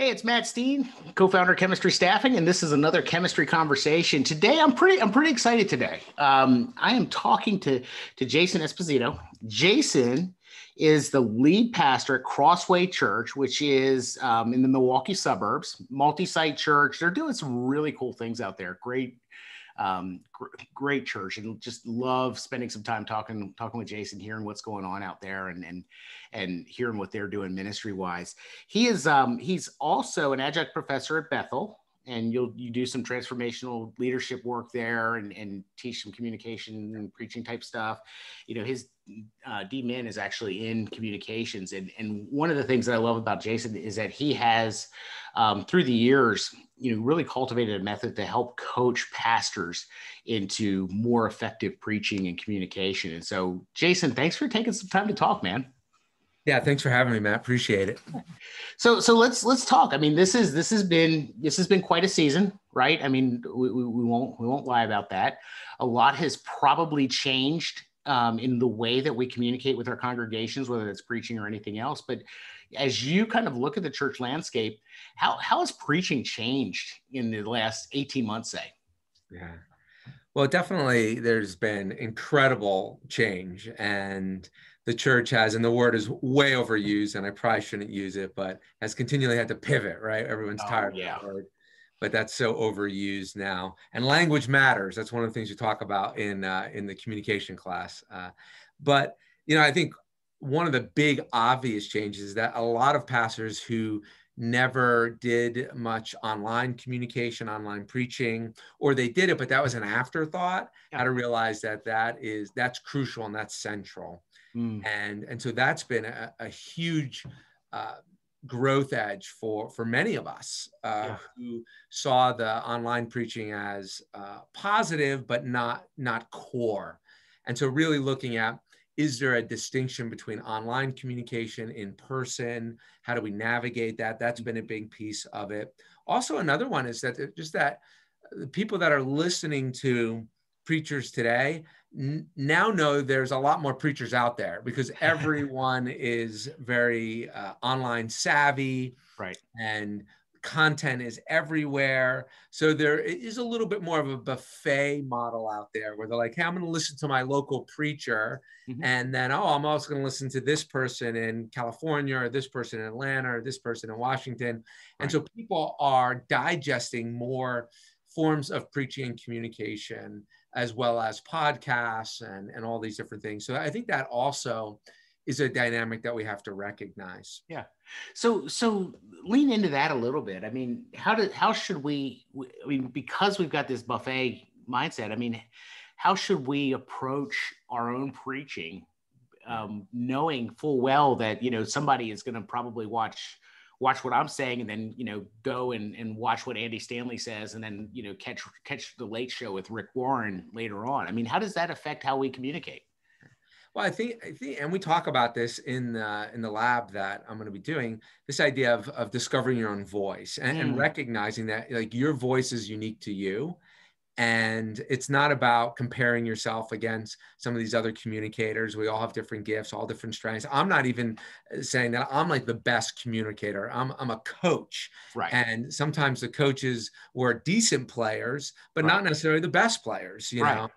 Hey, it's Matt Steen, co-founder of Chemistry Staffing, and this is another chemistry conversation. Today, I'm pretty, I'm pretty excited today. Um, I am talking to to Jason Esposito. Jason is the lead pastor at Crossway Church, which is um, in the Milwaukee suburbs, multi-site church. They're doing some really cool things out there. Great um, gr- great church and just love spending some time talking talking with Jason, hearing what's going on out there, and and and hearing what they're doing ministry wise. He is um, he's also an adjunct professor at Bethel, and you'll you do some transformational leadership work there, and and teach some communication and preaching type stuff. You know, his uh, D Min is actually in communications, and and one of the things that I love about Jason is that he has um, through the years you know really cultivated a method to help coach pastors into more effective preaching and communication. And so jason thanks for taking some time to talk man yeah thanks for having me matt. Appreciate it. So so let's let's talk. I mean this is this has been this has been quite a season right? I mean we, we, we won't we won't lie about that. A lot has probably changed um, in the way that we communicate with our congregations whether it's preaching or anything else. But as you kind of look at the church landscape, how, how has preaching changed in the last 18 months, say? Yeah. Well, definitely there's been incredible change. And the church has, and the word is way overused and I probably shouldn't use it, but has continually had to pivot, right? Everyone's oh, tired yeah. of that word, but that's so overused now. And language matters. That's one of the things you talk about in, uh, in the communication class. Uh, but, you know, I think one of the big obvious changes is that a lot of pastors who never did much online communication online preaching or they did it but that was an afterthought yeah. how to realize that that is that's crucial and that's central mm. and and so that's been a, a huge uh, growth edge for for many of us uh, yeah. who saw the online preaching as uh, positive but not not core. And so really looking at is there a distinction between online communication in person? How do we navigate that? That's been a big piece of it. Also another one is that just that the people that are listening to preachers today now know there's a lot more preachers out there because everyone is very uh, online savvy right and content is everywhere. So there is a little bit more of a buffet model out there where they're like, hey, I'm going to listen to my local preacher. Mm-hmm. And then, oh, I'm also going to listen to this person in California or this person in Atlanta or this person in Washington. Right. And so people are digesting more forms of preaching and communication as well as podcasts and, and all these different things. So I think that also is a dynamic that we have to recognize. Yeah. So so lean into that a little bit. I mean, how did how should we I mean because we've got this buffet mindset, I mean, how should we approach our own preaching um, knowing full well that you know somebody is going to probably watch watch what I'm saying and then you know go and, and watch what Andy Stanley says and then you know catch catch the late show with Rick Warren later on. I mean, how does that affect how we communicate? Well, I think, I think, and we talk about this in the in the lab that I'm going to be doing. This idea of of discovering your own voice and, mm. and recognizing that like your voice is unique to you, and it's not about comparing yourself against some of these other communicators. We all have different gifts, all different strengths. I'm not even uh, saying that I'm like the best communicator. I'm I'm a coach, right? And sometimes the coaches were decent players, but right. not necessarily the best players. You right. know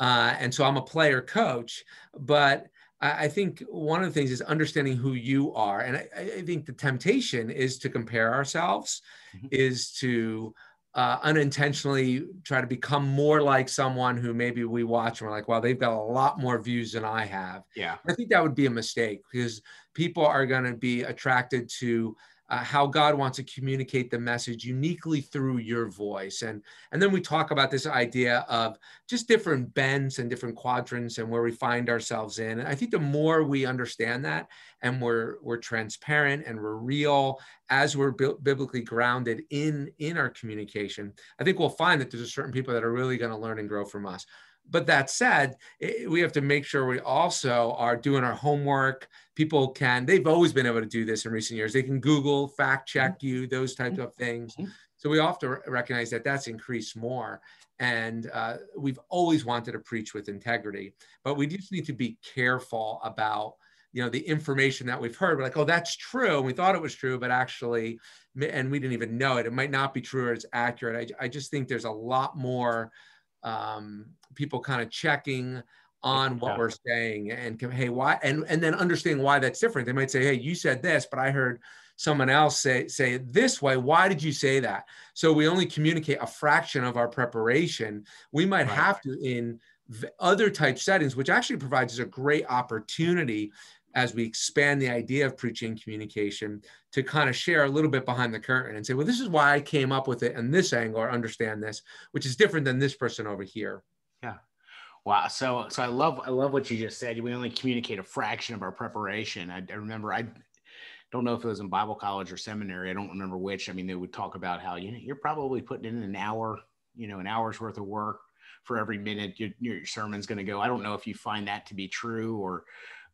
uh, and so I'm a player coach, but I think one of the things is understanding who you are. And I, I think the temptation is to compare ourselves, mm-hmm. is to uh, unintentionally try to become more like someone who maybe we watch and we're like, well, they've got a lot more views than I have. Yeah. I think that would be a mistake because people are going to be attracted to uh, how God wants to communicate the message uniquely through your voice. And, and then we talk about this idea of just different bends and different quadrants and where we find ourselves in. And I think the more we understand that and we're, we're transparent and we're real as we're bi- biblically grounded in, in our communication, I think we'll find that there's a certain people that are really going to learn and grow from us but that said, it, we have to make sure we also are doing our homework. People can, they've always been able to do this in recent years. They can Google, fact check mm-hmm. you, those types of things. Mm-hmm. So we have to recognize that that's increased more. And uh, we've always wanted to preach with integrity, but we just need to be careful about you know the information that we've heard we're like oh that's true and we thought it was true but actually and we didn't even know it it might not be true or it's accurate i, I just think there's a lot more um, people kind of checking on what yeah. we're saying and hey why and and then understanding why that's different they might say hey you said this but i heard someone else say say it this way why did you say that so we only communicate a fraction of our preparation we might right. have to in other type settings which actually provides us a great opportunity as we expand the idea of preaching communication to kind of share a little bit behind the curtain and say, well, this is why I came up with it and this angle or understand this, which is different than this person over here. Yeah. Wow. So, so I love, I love what you just said. We only communicate a fraction of our preparation. I, I remember I don't know if it was in Bible college or seminary. I don't remember which. I mean, they would talk about how you know, you're probably putting in an hour, you know, an hour's worth of work for every minute your, your sermon's going to go. I don't know if you find that to be true or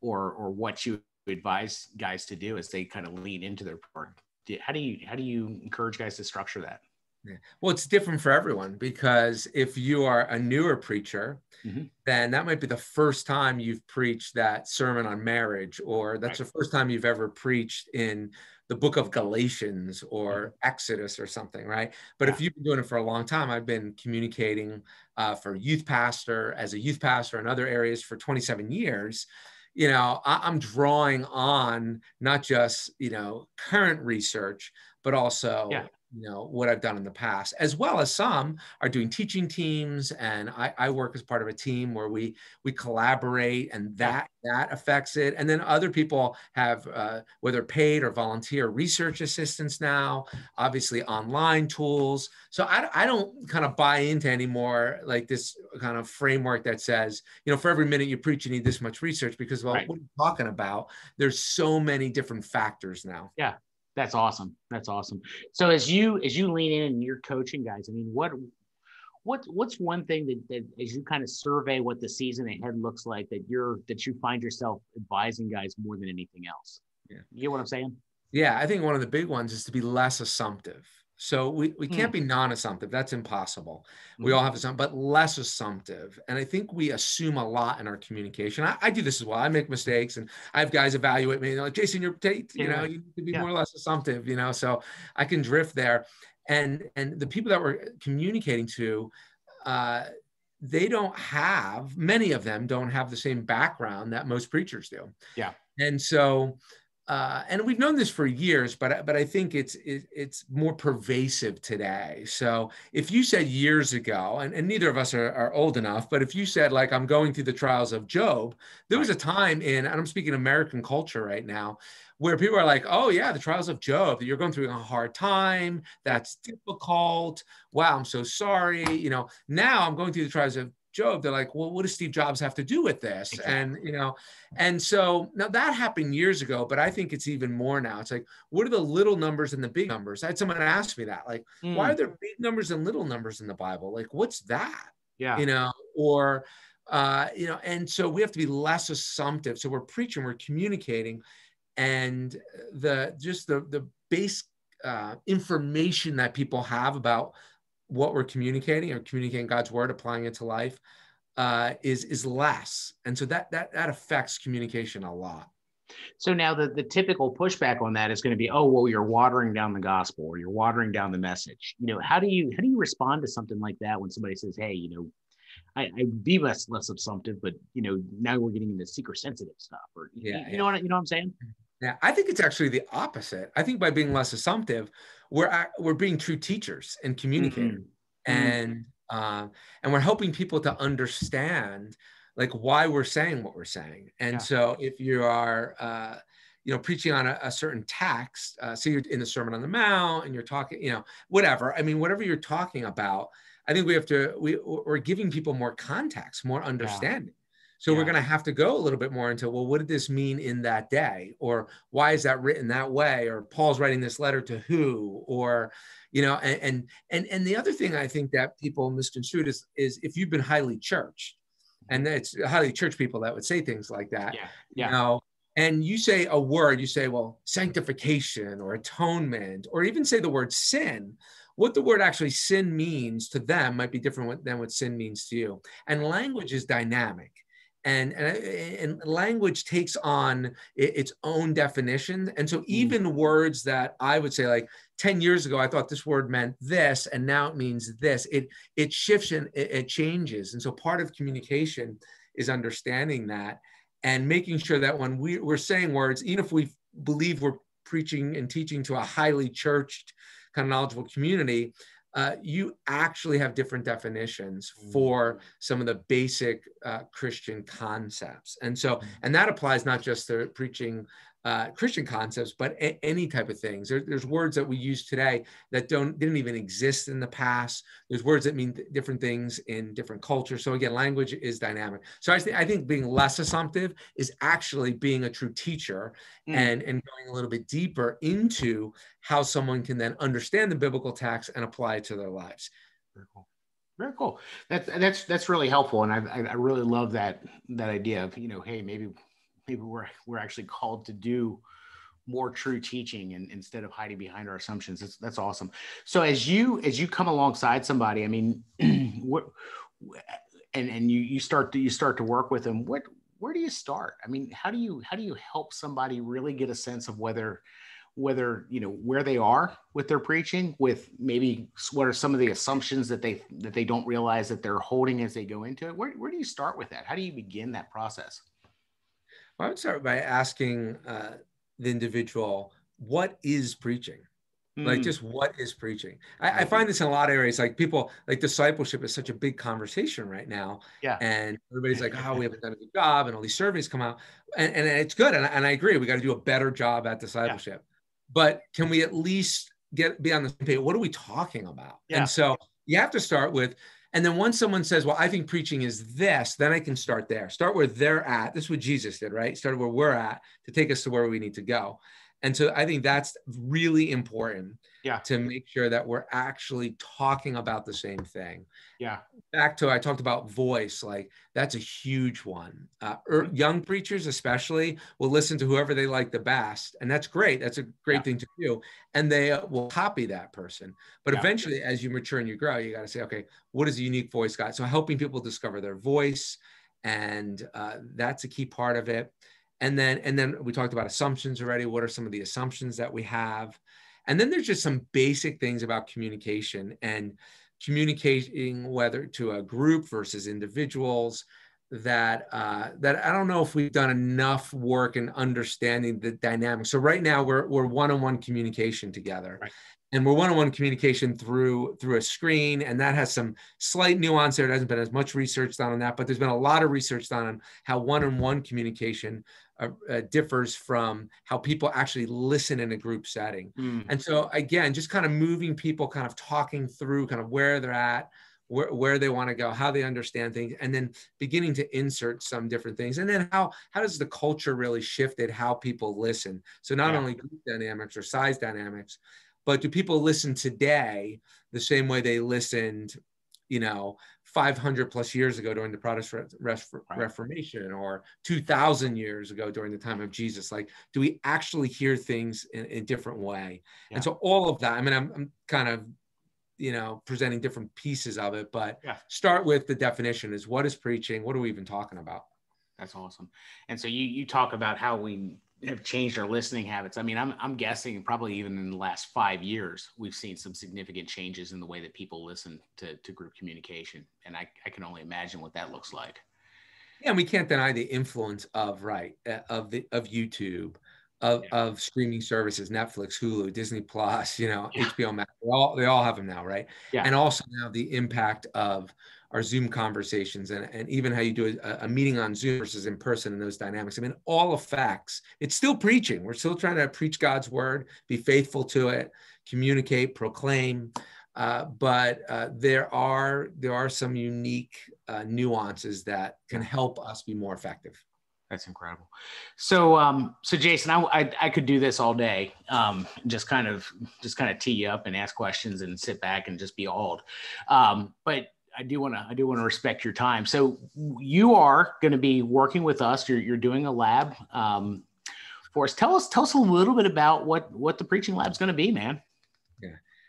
or or what you advise guys to do as they kind of lean into their work how do you how do you encourage guys to structure that yeah. Well, it's different for everyone because if you are a newer preacher, mm-hmm. then that might be the first time you've preached that sermon on marriage, or that's right. the first time you've ever preached in the book of Galatians or mm-hmm. Exodus or something, right? But yeah. if you've been doing it for a long time, I've been communicating uh, for youth pastor, as a youth pastor in other areas for 27 years you know I, am drawing on not just you know current research but also yeah you know what I've done in the past, as well as some are doing teaching teams, and I, I work as part of a team where we we collaborate, and that that affects it. And then other people have uh, whether paid or volunteer research assistants now, obviously online tools. So I, I don't kind of buy into anymore like this kind of framework that says you know for every minute you preach you need this much research because well right. what are you talking about? There's so many different factors now. Yeah, that's awesome. That's awesome. So as you as you lean in and you're coaching guys, I mean, what what what's one thing that, that as you kind of survey what the season ahead looks like that you're that you find yourself advising guys more than anything else? Yeah. You get what I'm saying? Yeah, I think one of the big ones is to be less assumptive. So we, we can't mm. be non-assumptive. That's impossible. Mm. We all have some, but less assumptive. And I think we assume a lot in our communication. I, I, do this as well. I make mistakes and I have guys evaluate me They're like, Jason, you're, you yeah. know, you need to be yeah. more or less assumptive, you know, so I can drift there. And, and the people that we're communicating to, uh, they don't have, many of them don't have the same background that most preachers do. Yeah. And so, uh, and we've known this for years, but but I think it's it, it's more pervasive today. So if you said years ago, and, and neither of us are, are, old enough, but if you said like I'm going through the trials of Job, there was a time in, and I'm speaking American culture right now, where people are like, oh yeah, the trials of Job, you're going through a hard time, that's difficult. Wow, I'm so sorry. You know, now I'm going through the trials of Job, they're like, well, what does Steve Jobs have to do with this? Exactly. And you know, and so now that happened years ago, but I think it's even more now. It's like, what are the little numbers and the big numbers? I had someone ask me that, like, mm. why are there big numbers and little numbers in the Bible? Like, what's that? Yeah, you know, or uh, you know, and so we have to be less assumptive. So we're preaching, we're communicating, and the just the the base uh, information that people have about what we're communicating or communicating God's word, applying it to life, uh, is is less, and so that that that affects communication a lot. So now the, the typical pushback on that is going to be, oh, well, you're watering down the gospel or you're watering down the message. You know, how do you how do you respond to something like that when somebody says, hey, you know, I, I be less less assumptive, but you know, now we're getting into seeker sensitive stuff, or yeah, you, yeah. know what you know what I'm saying? Yeah, I think it's actually the opposite. I think by being less assumptive, we're we're being true teachers and communicators, mm-hmm. mm-hmm. and uh, and we're helping people to understand like why we're saying what we're saying. And yeah. so if you are uh, you know preaching on a, a certain text, uh, so you're in the Sermon on the Mount and you're talking, you know, whatever. I mean, whatever you're talking about, I think we have to we we're giving people more context, more understanding. So yeah. we're going to have to go a little bit more into, well, what did this mean in that day? Or why is that written that way? Or Paul's writing this letter to who? Or, you know, and and and, and the other thing I think that people misconstrued is, is if you've been highly churched, and mm-hmm. it's highly church people that would say things like that. Yeah. yeah. You know, and you say a word, you say, well, sanctification or atonement, or even say the word sin what the word actually sin means to them might be different than what sin means to you. And language is dynamic. And, and, and language takes on its own definition. And so mm. even words that I would say like 10 years ago, I thought this word meant this, and now it means this, it, it shifts and it, it changes. And so part of communication is understanding that and making sure that when we, we're saying words, even if we believe we're preaching and teaching to a highly churched kind of knowledgeable community, uh, you actually have different definitions for some of the basic uh, Christian concepts. And so, mm. and that applies not just to preaching uh, Christian concepts, but a- any type of things. There, there's words that we use today that don't didn't even exist in the past. There's words that mean th- different things in different cultures. So again, language is dynamic. So I, th- I think being less assumptive is actually being a true teacher mm. and and going a little bit deeper into how someone can then understand the biblical text and apply it to their lives. Very cool. Very cool. That's that's that's really helpful, and I I really love that that idea of you know, hey, maybe maybe we're we're actually called to do more true teaching and instead of hiding behind our assumptions. That's, that's awesome. So as you as you come alongside somebody i mean what and and you you start to you start to work with them what where do you start? I mean how do you how do you help somebody really get a sense of whether whether you know where they are with their preaching with maybe what are some of the assumptions that they that they don't realize that they're holding as they go into it? Where, where do you start with that? How do you begin that process I would start by asking uh, the individual, what is preaching? Mm. Like, hmm. just what is preaching? I, I, find this in a lot of areas. Like, people, like, discipleship is such a big conversation right now. Yeah. And everybody's like, oh, we haven't done a good job. And all these surveys come out. And, and it's good. And, and I agree. We got to do a better job at discipleship. Yeah. But can we at least get be on the same page? What are we talking about? Yeah. And so you have to start with and then once someone says, well, I think preaching is this, then I can start there. Start where they're at. This is what Jesus did, right? Started where we're at to take us to where we need to go. And so I think that's really important yeah. to make sure that we're actually talking about the same thing. Yeah. Back to I talked about voice, like that's a huge one. Uh, er, young preachers, especially, will listen to whoever they like the best, and that's great. That's a great yeah. thing to do, and they uh, will copy that person. But yeah. eventually, as you mature and you grow, you got to say, okay, what is a unique voice got? So helping people discover their voice, and uh, that's a key part of it and then and then we talked about assumptions already what are some of the assumptions that we have and then there's just some basic things about communication and communicating whether to a group versus individuals that uh, that I don't know if we've done enough work in understanding the dynamics. So right now we're we're one-on-one communication together. Right and we're one-on-one communication through through a screen and that has some slight nuance there it hasn't been as much research done on that but there's been a lot of research done on how one-on-one communication uh, uh, differs from how people actually listen in a group setting mm. and so again just kind of moving people kind of talking through kind of where they're at where, where they want to go how they understand things and then beginning to insert some different things and then how how does the culture really shifted how people listen so not yeah. only group dynamics or size dynamics but do people listen today the same way they listened you know 500 plus years ago during the protestant reformation or 2000 years ago during the time of jesus like do we actually hear things in, in a different way? Yeah. and so all of that i mean I'm, I'm, kind of you know presenting different pieces of it but yeah. start with the definition is what is preaching? What are we even talking about? That's awesome. And so you you talk about how we have changed our listening habits. I mean, I'm, I'm guessing probably even in the last five years, we've seen some significant changes in the way that people listen to, to group communication. And I, I can only imagine what that looks like. Yeah, and we can't deny the influence of right uh, of the of YouTube, of, yeah. of streaming services, Netflix, Hulu, Disney Plus, you know, yeah. HBO Max. They all they all have them now, right? Yeah. And also now the impact of our Zoom conversations and, and even how you do a, a, meeting on Zoom versus in person and those dynamics. I mean, all of facts. It's still preaching. We're still trying to preach God's word, be faithful to it, communicate, proclaim. Uh, but uh, there are there are some unique uh, nuances that can help us be more effective. That's incredible. So, um, so Jason, I, I, I, could do this all day. Um, just kind of, just kind of tee you up and ask questions and sit back and just be awed. Um, but I do want to I do want to respect your time. So you are going to be working with us. You're you're doing a lab um, for us. Tell us tell us a little bit about what what the preaching lab is going to be, man.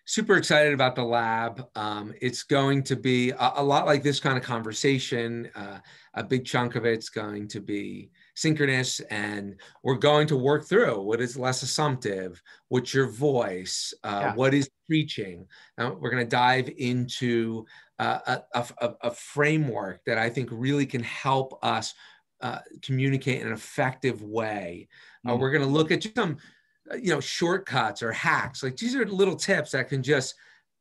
Super excited about the lab. Um, it's going to be a, a, lot like this kind of conversation. Uh, a big chunk of it's going to be synchronous, and we're going to work through what is less assumptive, what's your voice, uh, yeah. what is preaching. Now, we're going to dive into uh, a, a, a, framework that I think really can help us uh, communicate in an effective way. Mm. we're going to look at some uh, you know shortcuts or hacks. Like these are little tips that can just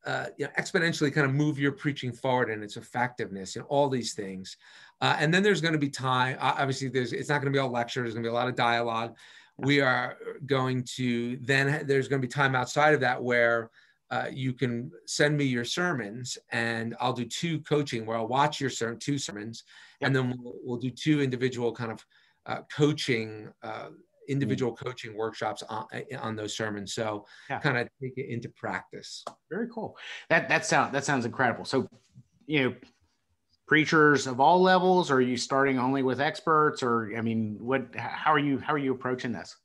uh, you know, exponentially kind of move your preaching forward and its effectiveness and all these things. Uh, and then there's going to be time obviously there's it's not going to be all lecture there's going to be a lot of dialogue. We are going to then there's going to be time outside of that where uh, you can send me your sermons and I'll do two coaching where I'll watch your sermon, two sermons, yep. and then we'll, we'll, do two individual kind of uh, coaching uh, individual mm-hmm. coaching workshops on, on those sermons. So yeah. kind of take it into practice. Very cool. That that sounds that sounds incredible. So, you know, preachers of all levels, or are you starting only with experts, or I mean, what? How are you how are you approaching this?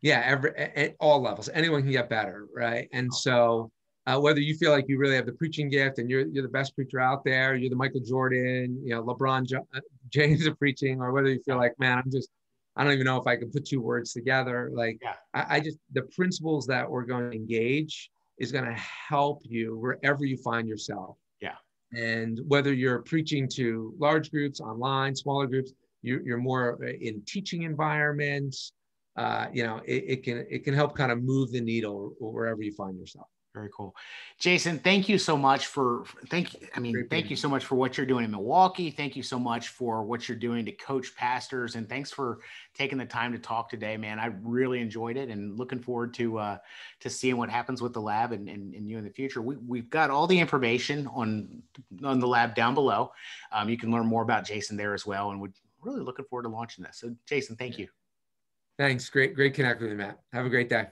Yeah, every at all levels, anyone can get better, right? And so. Uh, whether you feel like you really have the preaching gift and you're, you're the best preacher out there, you're the Michael Jordan, you know, LeBron uh, James of preaching, or whether you feel like, man, I'm just I don't even know if I can put two words together. Like, yeah. I, I just, the principles that we're going to engage is going to help you wherever you find yourself. Yeah. And whether you're preaching to large groups, online, smaller groups, you, you're more in teaching environments, uh, you know, it, it can it can help kind of move the needle wherever you find yourself. Very cool. Jason, thank you so much for thank you. I mean, Great thank you so much for what you're doing in Milwaukee. Thank you so much for what you're doing to coach pastors. And thanks for taking the time to talk today, man. I really enjoyed it and looking forward to uh to seeing what happens with the lab and, and, and you in the future. We, we've got all the information on on the lab down below. Um, you can learn more about Jason there as well. And we're really looking forward to launching this. So Jason, thank you. Thanks. Great, great connect with you, Matt. Have a great day.